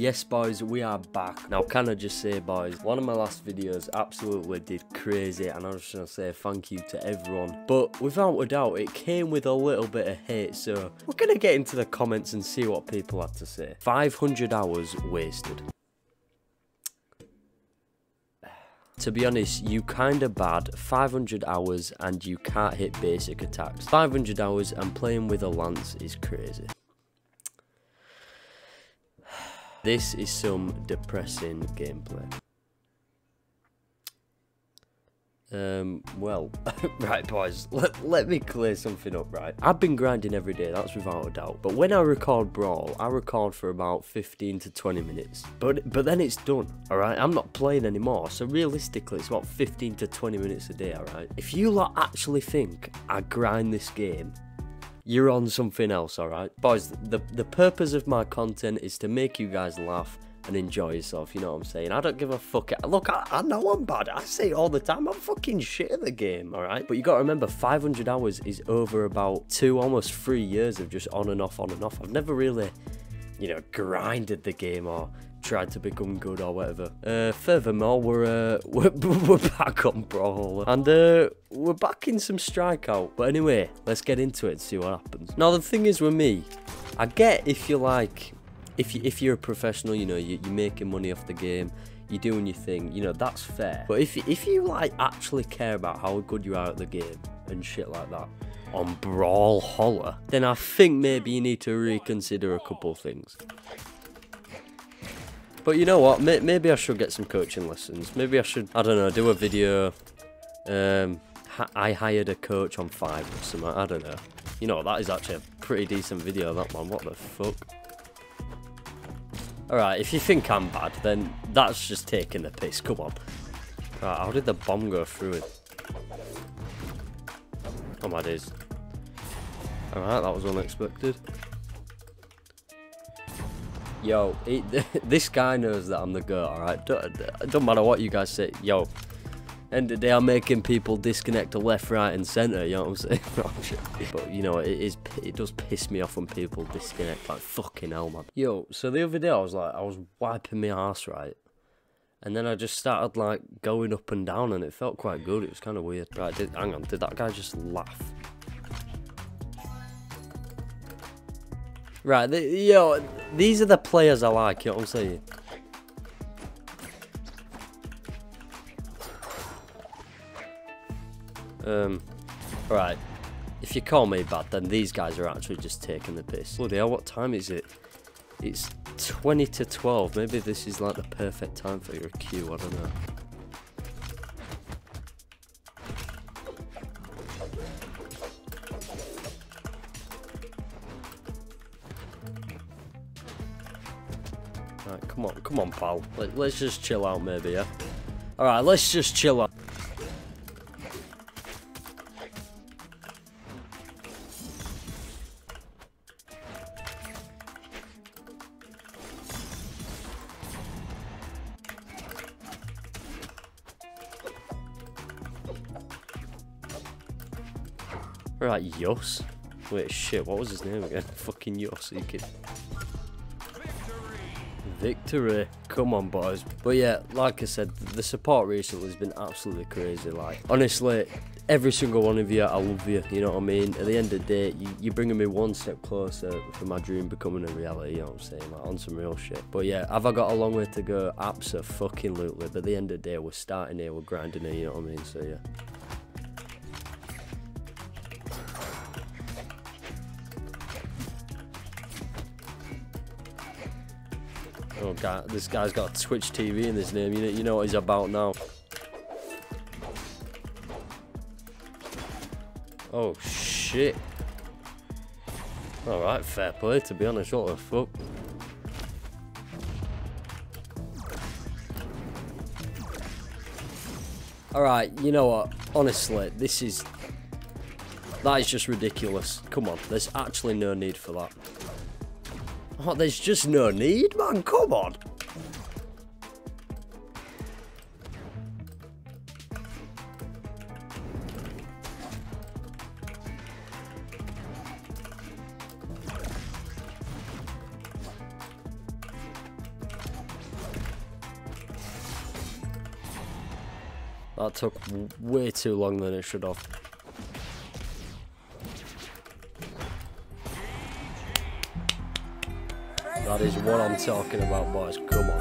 Yes, boys, we are back. Now, can I just say, boys, one of my last videos absolutely did crazy, and I just to say thank you to everyone. But without a doubt, it came with a little bit of hate, so we're going to get into the comments and see what people had to say. 500 hours wasted. To be honest, you kinda bad, 500 hours and you can't hit basic attacks. 500 hours and playing with a lance is crazy. This is some depressing gameplay. Um, well, right boys, let, let me clear something up, right? I've been grinding every day, that's without a doubt. But when I record Brawl, I record for about 15 to 20 minutes. But but then it's done, alright? I'm not playing anymore, so realistically it's about 15 to 20 minutes a day, alright? If you lot actually think I grind this game you're on something else, alright? Boys, the, the purpose of my content is to make you guys laugh and enjoy yourself, you know what I'm saying? I don't give a fuck. Look, I, I know I'm bad. I say all the time. I'm fucking shit at the game, alright? But you gotta remember, 500 hours is over about two, almost three years of just on and off, on and off. I've never really, you know, grinded the game or tried to become good or whatever. Uh, furthermore, we're, uh, we're, we're back on Brawler. And uh, we're back in some Strikeout. But anyway, let's get into it and see what happens. Now, the thing is with me, I get if you like, if, you, if you're a professional, you know, you, you're making money off the game, you're doing your thing, you know, that's fair. But if, if you like actually care about how good you are at the game and shit like that, on brawl Brawlhalla, then I think maybe you need to reconsider a couple things. But you know what? Maybe I should get some coaching lessons. Maybe I should, I don't know, do a video. Um, I hired a coach on Fiverr something. I don't know. You know, that is actually a pretty decent video, that one. What the fuck? Alright, if you think I'm bad, then that's just taking the piss. Come on. Right, how did the bomb go through it? Oh my days. Alright, that was unexpected. Yo, this guy knows that I'm the goat, alright? Don't, don't matter what you guys say. Yo, end of the day, I'm making people disconnect to left, right, and centre, you know what I'm saying? but, you know, it is it does piss me off when people disconnect, like, fucking hell, man. Yo, so the other day, I was like, I was wiping my ass, right? And then I just started, like, going up and down, and it felt quite good. It was kind of weird. Right, did, hang on, did that guy just laugh? Right, the, yo, these are the players I like, you know what I'm saying? Um, right. If you call me bad, then these guys are actually just taking the piss. Bloody hell, what time is it? It's 20 to 12. Maybe this is like the perfect time for your queue, I don't know. Come on, come on, pal. Let, let's just chill out, maybe, yeah? Alright, let's just chill out. Right, Yos. Wait, shit, what was his name again? Fucking Yos, you kid victory. Come on, boys. But yeah, like I said, the support recently has been absolutely crazy. Like, honestly, every single one of you, I love you. You know what I mean? At the end of the day, you, you're bringing me one step closer for my dream becoming a reality. You know what I'm saying? Like, on some real shit. But yeah, have I got a long way to go? Absolutely. But at the end of the day, we're starting here, we're grinding here. You know what I mean? So yeah. Oh god, this guy's got Twitch TV in his name. You know, you know what he's about now. Oh shit. Alright, fair play to be honest, what the fuck. Alright, you know what? Honestly, this is... That is just ridiculous. Come on, there's actually no need for that. Oh, there's just no need, man. Come on. That took way too long than it should have. That is what I'm talking about, boys. Come on.